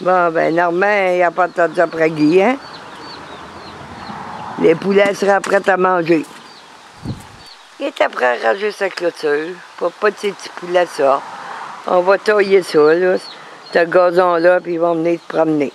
Bon, ben, Normand, il n'a pas entendu après Guy, hein? Les poulets seraient prêts à manger. Il est après à ranger sa clôture pour pas que ces petits poulets sortent. On va tailler ça, là, ce gazon-là, puis ils vont venir te promener.